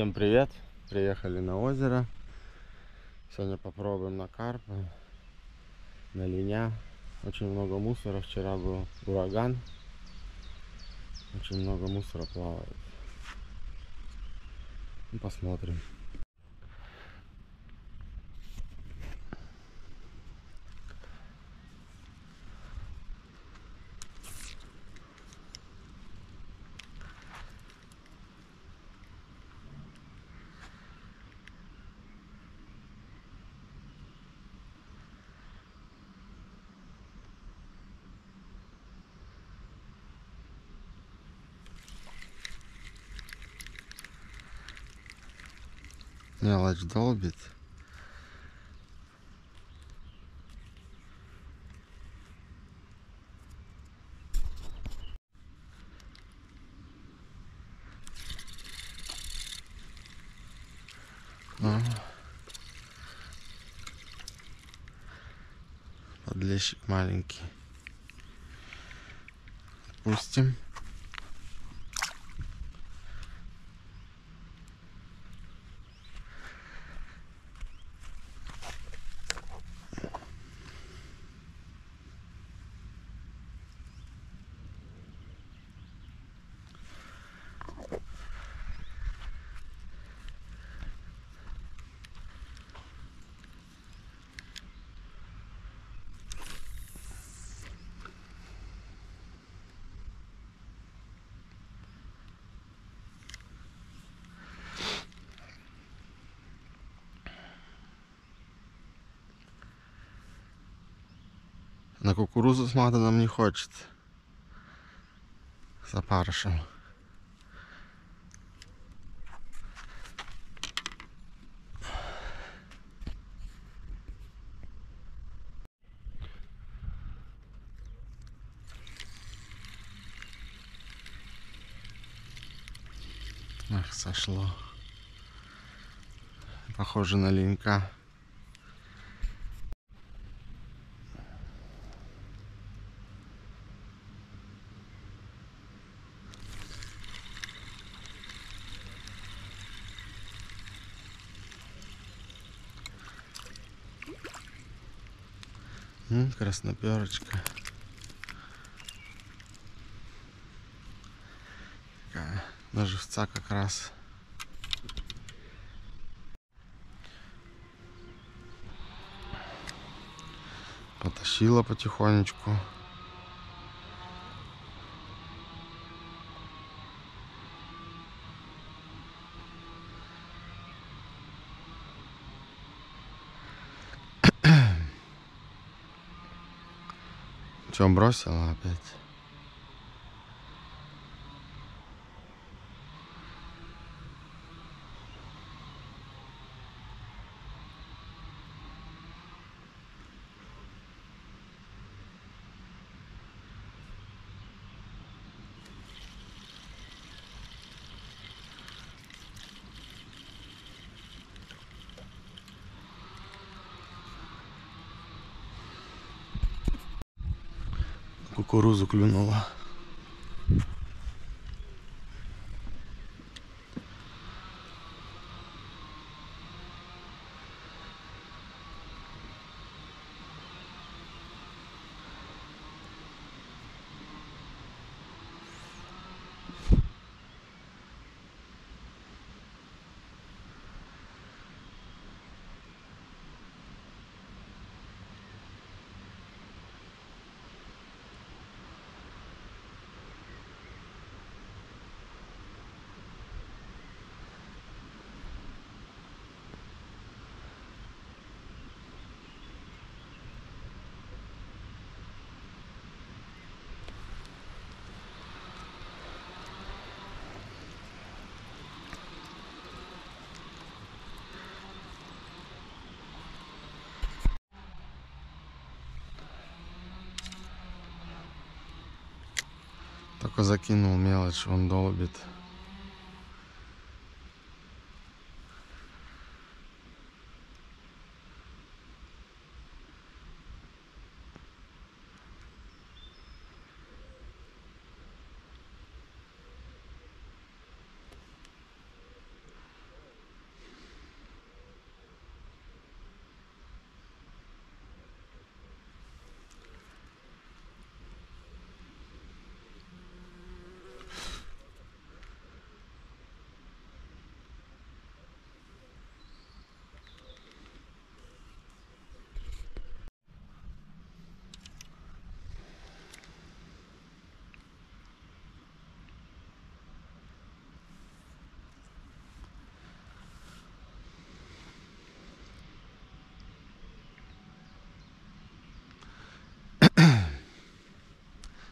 Всем привет! Приехали на озеро. Сегодня попробуем на карпа, на линя. Очень много мусора. Вчера был ураган. Очень много мусора плавает. Ну, посмотрим. Мелочь долбит. А. Подлещик маленький. Отпустим. На кукурузу с матаном не хочет. С опарышем. Ах, сошло. Похоже на линька. Красноперочка. Такая, на живца как раз. Потащила потихонечку. Че, бросила опять? Кукурузу клюнула. Только закинул мелочь, он долбит.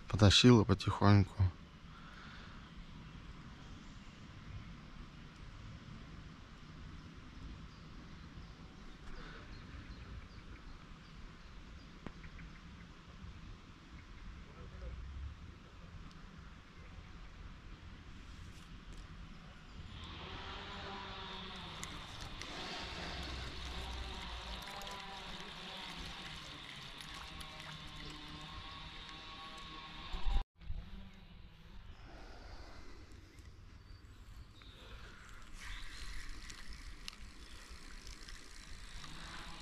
Потащила потихоньку.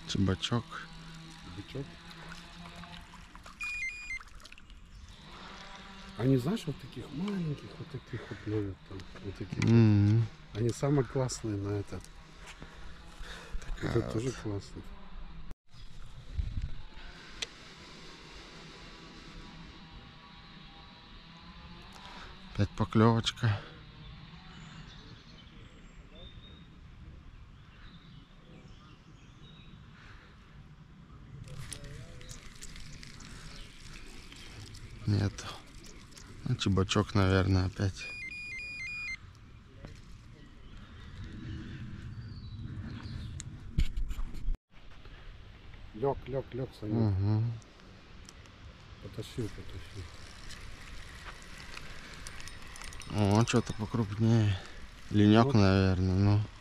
Чебачок. Бычок. Они, знаешь, вот таких маленьких, вот таких вот ловят там. Вот таких. вот. М, Они самые классные на этот. такая Это вот. тоже классно. Опять поклевочка. Нет. Ну, чебачок, наверное, опять. Лег, лег, лег, Саня. Угу. Потащил, потащил. О, что-то покрупнее. Ленек, Вот. наверное, ну. Ой,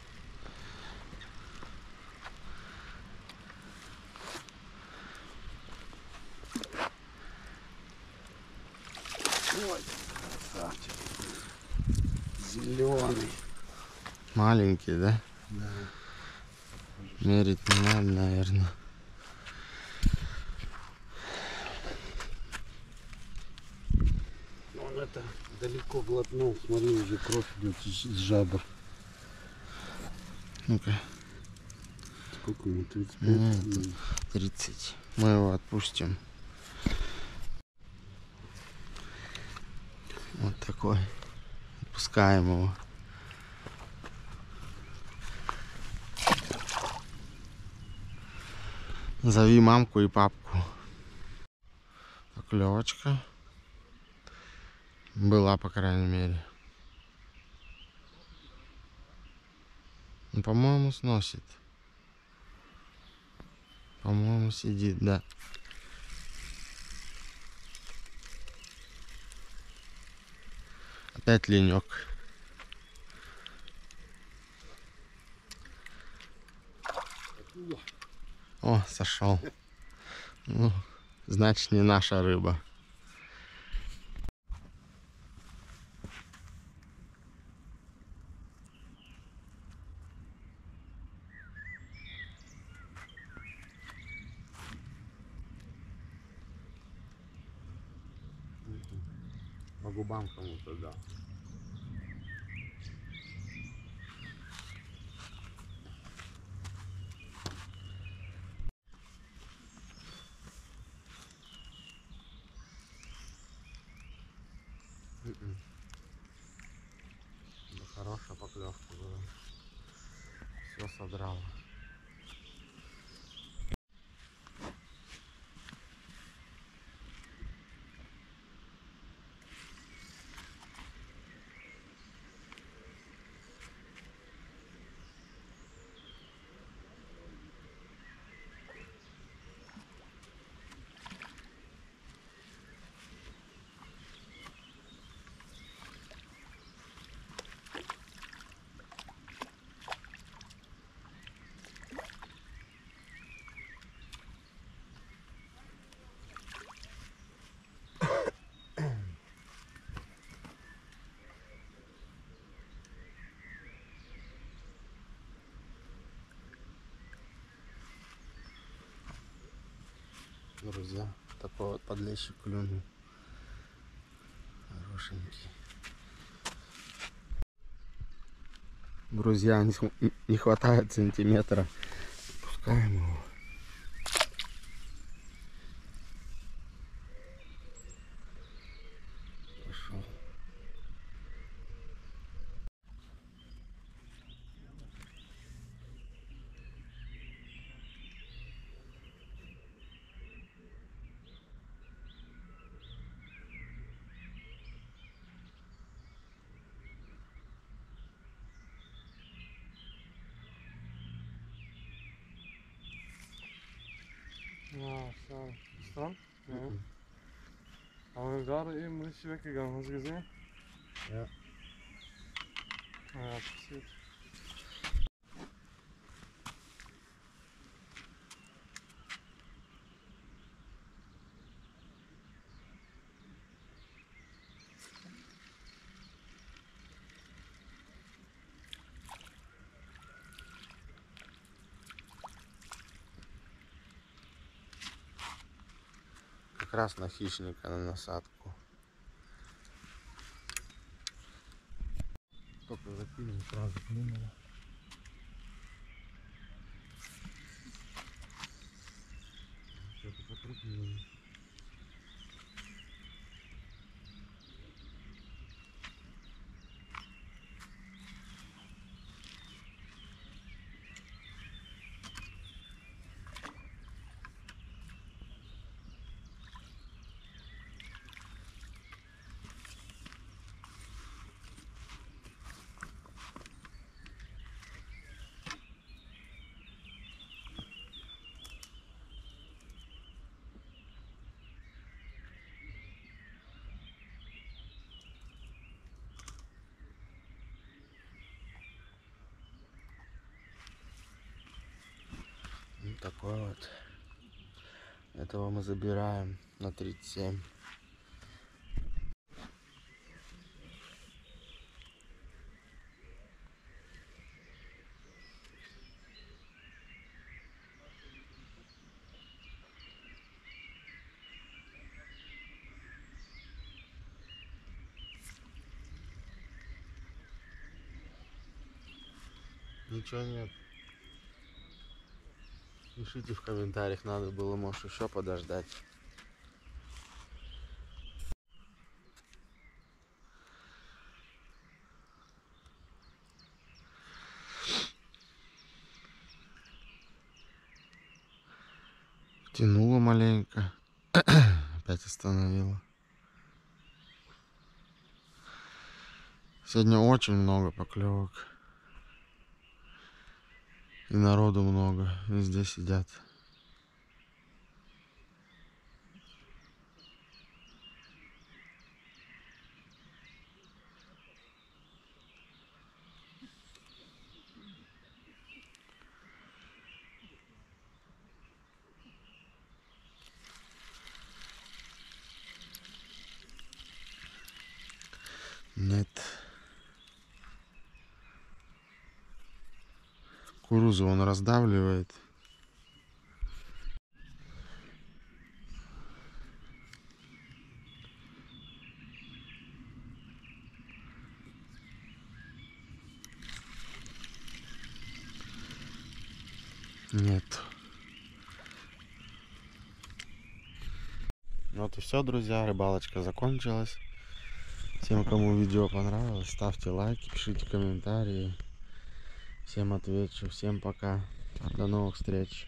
Маленький, да? Да. Мерить не надо, наверное. Он это далеко глотнул. Смотри, уже кровь идет из жабр. Ну-ка, Сколько ему? 35? Нет. М. 30. Мы его отпустим. Вот такой. Отпускаем его. Зови мамку и папку. Поклевочка. Была, по крайней мере. Ну, по-моему, сносит. По-моему, сидит, да. Опять ленек. О, сошел. Ну, значит, не наша рыба. По губам кому-то дал. Мгм. Да была. Все содрало. Друзья, такой вот подлещик клюнул. Хорошенький. Друзья, не, хватает сантиметра. Пускаем его. Schade. Strand? Ja. Aber gerade eben richtig weggegangen, hast du gesehen? Ja. Naja, passiert. Как раз на хищника на насадку. Только закинул, сразу клюнуло. Что-то покрупнее. Ну, такой вот. Этого мы забираем на 37. Ничего нет. Пишите в комментариях, надо было, может, еще подождать. Тянуло маленько. Опять остановила. Сегодня очень много поклевок. И народу много. Везде сидят. Нет. Кукурузу он раздавливает. Нет. Ну Вот и все, друзья. Рыбалочка закончилась. Всем, кому видео понравилось, ставьте лайки, пишите комментарии. Всем отвечу. Всем пока. До новых встреч.